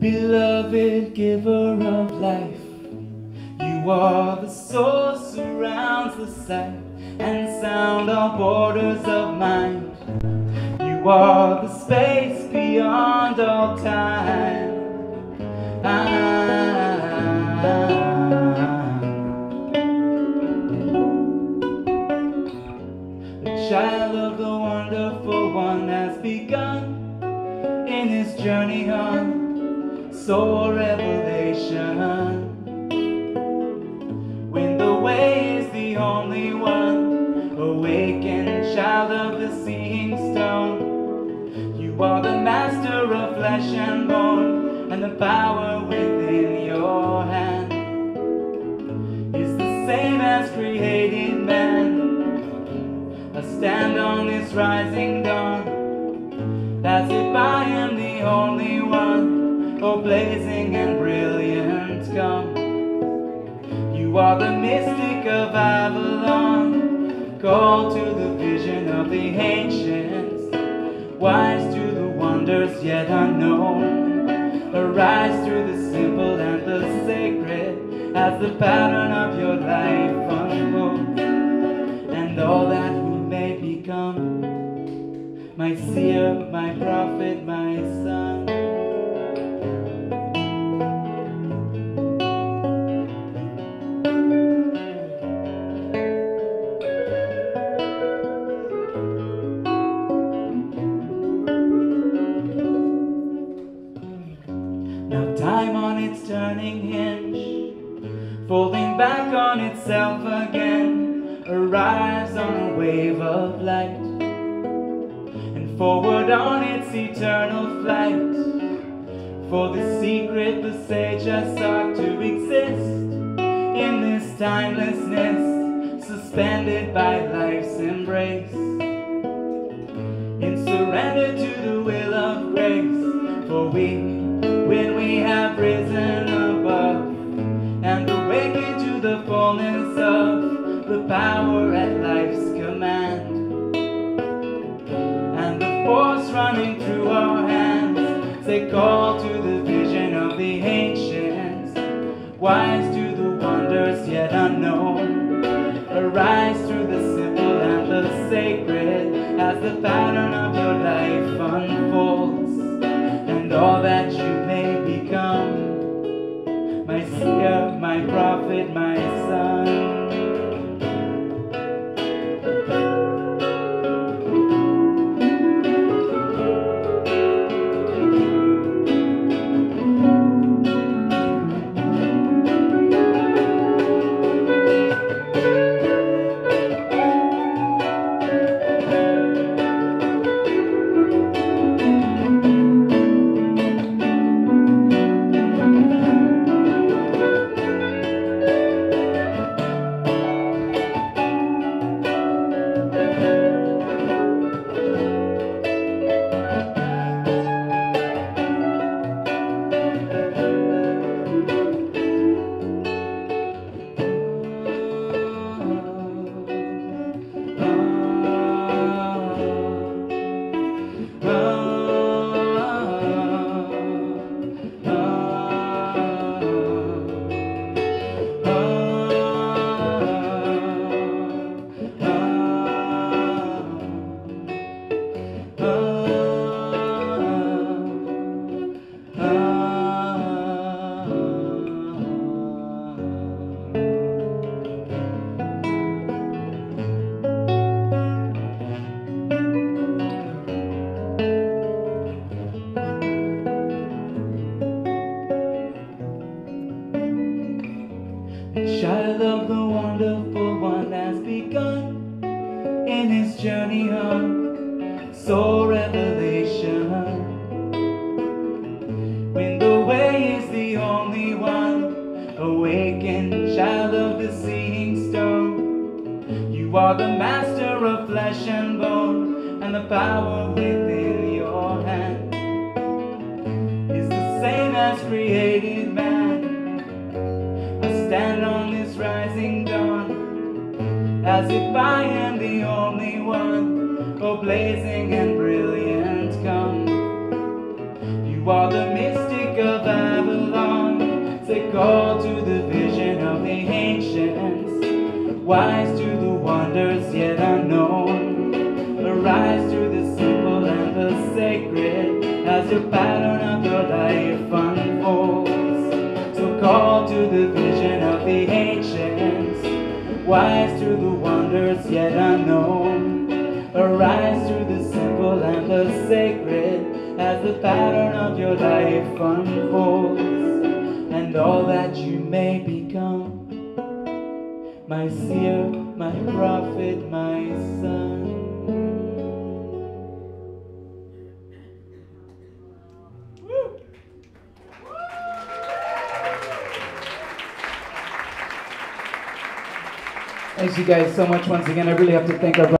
Beloved giver of life, you are the source surrounds the sight and sound all borders of mind. You are the space beyond all time. The child of the wonderful one has begun in his journey on soul revelation. When the way is the only one, awakened child of the seeing stone. You are the master of flesh and bone, and the power within your hand is the same as created man. I stand on this rising dawn, as if I am the only blazing and brilliant come. You are the mystic of Avalon, called to the vision of the ancients, wise to the wonders yet unknown. Arise through the simple and the sacred, as the pattern of your life unfolds, and all that we may become. My seer, my prophet, my son. Turning hinge, folding back on itself again, arrives on a wave of light, and forward on its eternal flight. For the secret the sage has sought to exist in this timelessness, suspended by life's embrace in surrender to the will of grace. For we, when we have risen power at life's command, and the force running through our hands, say call to the vision of the ancients, wise to the wonders yet unknown. Arise through the simple and the sacred as the pattern of your life unfolds, and all that you may become. My seer, my prophet, my son. Journey on soul revelation. When the way is the only one, awakened child of the seeing stone. You are the master of flesh and bone, and the power within your hand is the same as created man. I stand on this rising dawn as if I am the only one, Oh, blazing and brilliant come. You are the mystic of Avalon, say call to the vision of the ancients, wise to the wonders yet unknown. Arise to the simple and the sacred as your pattern of your life unfolds. So call to the vision of the ancients, wise to the wonders yet unknown. Arise through the simple and the sacred as the pattern of your life unfolds and all that you may become my seer, my prophet, my son. Thanks you guys so much once again. I really have to thank our